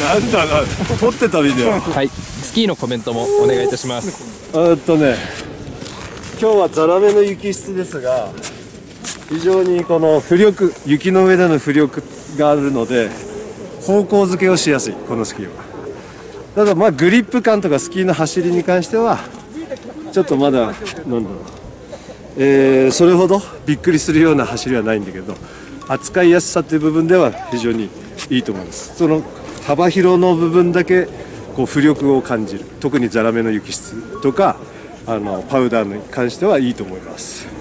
なんだな撮ってたビデオ。はい。スキーのコメントもお願いいたします。えーっとね。今日はザラメの雪質ですが非常にこの浮力雪の上での浮力があるので方向づけをしやすいこのスキーは。ただまあグリップ感とかスキーの走りに関してはちょっとまだなんだろう、えーそれほどびっくりするような走りはないんだけど扱いやすさという部分では非常にいいと思います。その幅広の部分だけこう浮力を感じる。特にザラメの雪質とかあのパウダーに関してはいいと思います。